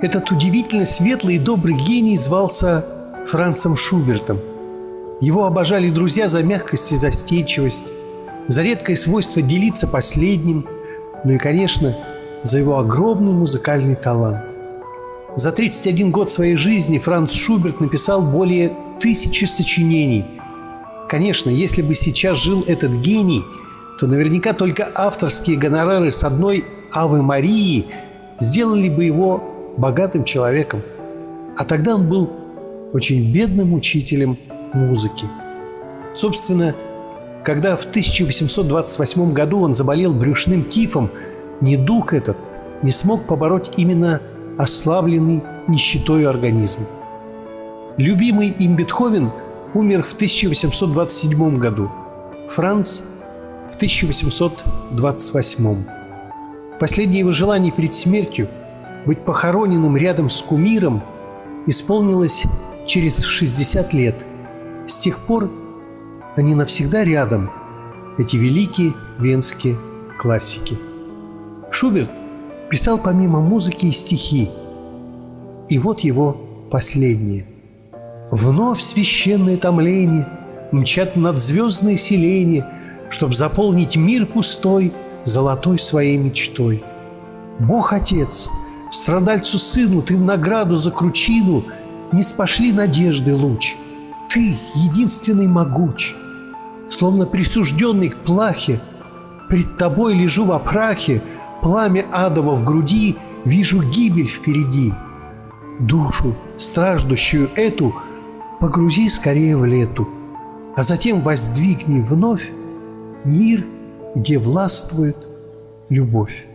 Этот удивительно светлый и добрый гений звался Францем Шубертом. Его обожали друзья за мягкость и застенчивость, за редкое свойство делиться последним, ну и, конечно, за его огромный музыкальный талант. За 31 год своей жизни Франц Шуберт написал более тысячи сочинений. Конечно, если бы сейчас жил этот гений, то наверняка только авторские гонорары с одной «Авы Марии» сделали бы его богатым человеком. А тогда он был очень бедным учителем музыки. Собственно, когда в 1828 году он заболел брюшным тифом, недуг этот не смог побороть именно ослабленный нищетой организм. Любимый им Бетховен умер в 1827 году, Франц в 1828. Последнее его желание перед смертью быть похороненным рядом с кумиром исполнилось через 60 лет. С тех пор они навсегда рядом, эти великие венские классики. Шуберт писал помимо музыки и стихи. И вот его последнее. Вновь священное томление Мчат над звездные селения, Чтоб заполнить мир пустой Золотой своей мечтой. Бог Отец, страдальцу сыну Ты в награду за кручину Не спошли надежды луч. Ты единственный могуч. Словно присужденный к плахе, Пред тобой лежу во прахе — Пламя адово в груди, вижу гибель впереди. Душу, страждущую эту, погрузи скорее в лету, а затем воздвигни вновь мир, где властвует любовь.